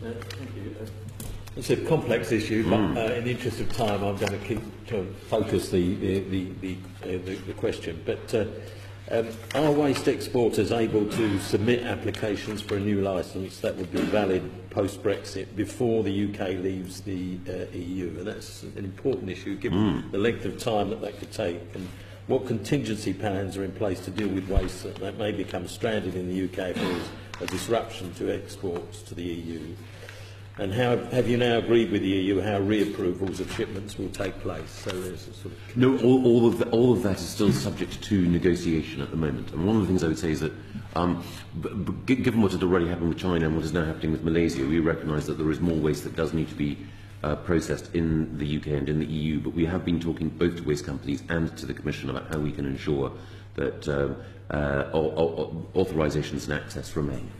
Thank you. Uh, It's a complex issue, but uh, in the interest of time, I'm going to keep to focus the the the, the, uh, the, the question. But uh, um, are waste exporters able to submit applications for a new licence that would be valid post Brexit before the UK leaves the uh, EU? And that's an important issue given the length of time that that could take. And what contingency plans are in place to deal with waste that, that may become stranded in the UK if there is a disruption to exports to the EU? And how have you now agreed with the EU how reapprovals of shipments will take place? So there's a sort of no, all, all of the, all of that is still subject to negotiation at the moment. And one of the things I would say is that, um, b- b- given what had already happened with China and what is now happening with Malaysia, we recognise that there is more waste that does need to be uh, processed in the UK and in the EU. But we have been talking both to waste companies and to the Commission about how we can ensure that um, uh, au- au- authorisations and access remain.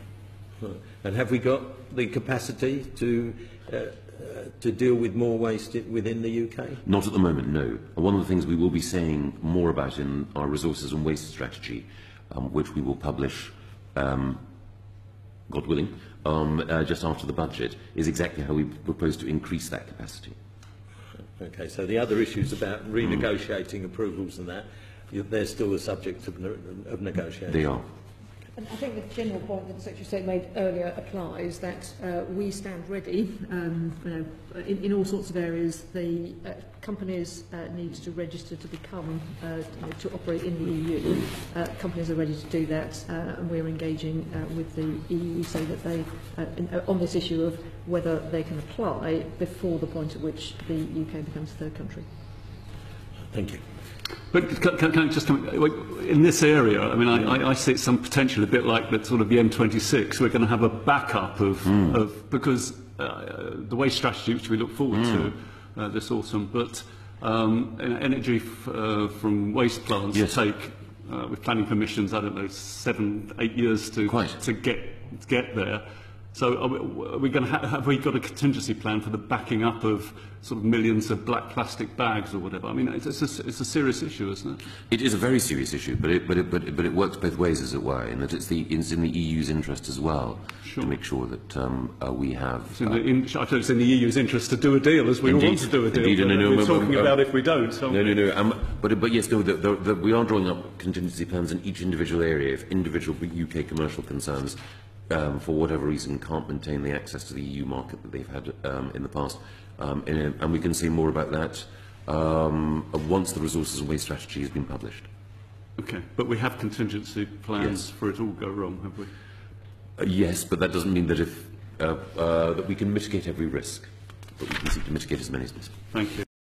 And have we got the capacity to uh, uh, to deal with more waste within the UK? Not at the moment, no. One of the things we will be saying more about in our resources and waste strategy, um, which we will publish, um, God willing, um, uh, just after the budget, is exactly how we propose to increase that capacity. Okay, so the other issues about renegotiating approvals and that, they're still the subject of, ne- of negotiation. They are. And I think the general point that the Secretary of State made earlier applies that uh, we stand ready um, you know, in, in all sorts of areas. The uh, companies uh, need to register to become, uh, you know, to operate in the EU. Uh, companies are ready to do that uh, and we're engaging uh, with the EU so that they, uh, in, uh, on this issue of whether they can apply before the point at which the UK becomes a third country. Thank you. But can, can, can I just come in this area? I mean, I, I, I see some potential a bit like the sort of the M26. We're going to have a backup of, mm. of because uh, the waste strategy which we look forward mm. to hmm. uh, this autumn, but um, energy f uh, from waste plants yes. take, uh, with planning permissions, I don't know, seven, eight years to Quite. to get to get there. So are we, are we going to ha- have we got a contingency plan for the backing up of sort of millions of black plastic bags or whatever? I mean, it's, it's, a, it's a serious issue, isn't it? It is a very serious issue, but it, but it, but it, but it works both ways, as it were, in that it's, the, it's in the EU's interest as well Sure. to make sure that um, uh, we have. It's in the, in, it's in the EU's interest to do a deal, as we all want to do a deal. Indeed, no, no, we're no, talking about um, if we don't. No, no, no. Um, but, but yes, no, the, the, the, we are drawing up contingency plans in each individual area. If individual UK commercial concerns, um, for whatever reason, can't maintain the access to the EU market that they've had um, in the past, um, and, and we can say more about that um, once the resources and waste strategy has been published. Okay, but we have contingency plans Yes. for it all go wrong, have we? Uh, yes, but that doesn't mean that if uh, uh, that we can mitigate every risk, but we can seek to mitigate as many as possible. Thank you.